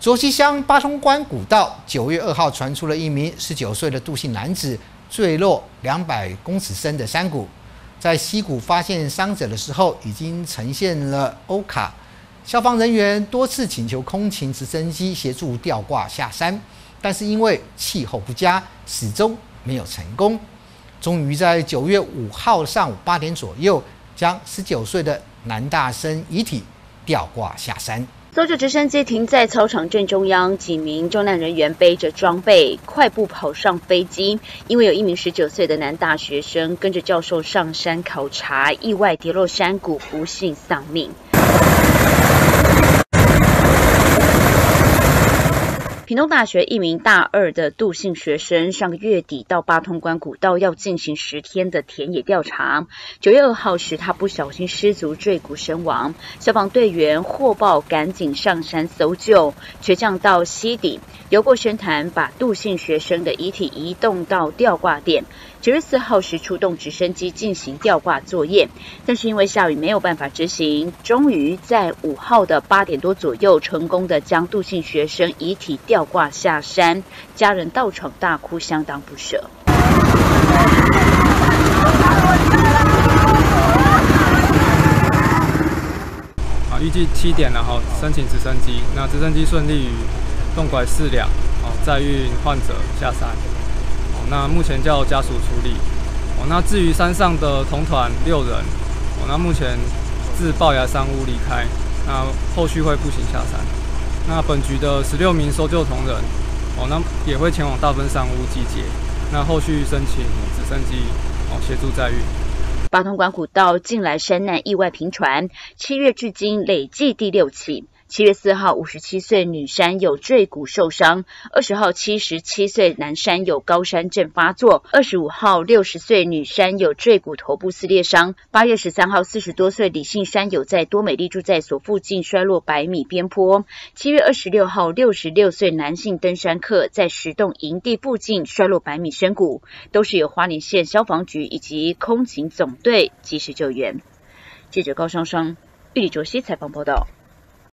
卓溪乡八通关古道九月二号传出了一名十九岁的杜姓男子坠落两百公尺深的山谷，在溪谷发现伤者的时候，已经呈现了欧卡。消防人员多次请求空勤直升机协助吊挂下山，但是因为气候不佳，始终没有成功。终于在九月五号上午八点左右，将十九岁的男大生遗体吊挂下山。搜救直升机停在操场正中央，几名救难人员背着装备快步跑上飞机。因为有一名十九岁的男大学生跟着教授上山考察，意外跌落山谷，不幸丧命。屏东大学一名大二的杜姓学生，上个月底到八通关古道要进行十天的田野调查。九月二号时，他不小心失足坠谷身亡。消防队员获报，赶紧上山搜救，却降到溪底，游过深潭，把杜姓学生的遗体移动到吊挂点。九月四号时，出动直升机进行吊挂作业，但是因为下雨，没有办法执行。终于在五号的八点多左右，成功的将杜姓学生遗体吊倒挂下山，家人到场大哭，相当不舍。啊，预计七点了哈，申请直升机，那直升机顺利于动拐四两，哦，载运患者下山。那目前叫家属处理。哦，那至于山上的同团六人，哦，那目前自龅牙山屋离开，那后续会步行下山。那本局的十六名搜救同仁，哦，那也会前往大分山屋集结。那后续申请直升机，哦，协助载运。八通关古道近来山难意外频传，七月至今累计第六起。七月四号，五十七岁女山友坠谷受伤；二十号，七十七岁男山友高山症发作；二十五号，六十岁女山友坠谷头部撕裂伤。八月十三号，四十多岁李姓山友在多美丽住宅所附近摔落百米边坡。七月二十六号，六十六岁男性登山客在石洞营地附近摔落百米深谷，都是由花莲县消防局以及空警总队及时救援。记者高双双玉里卓西采访报道。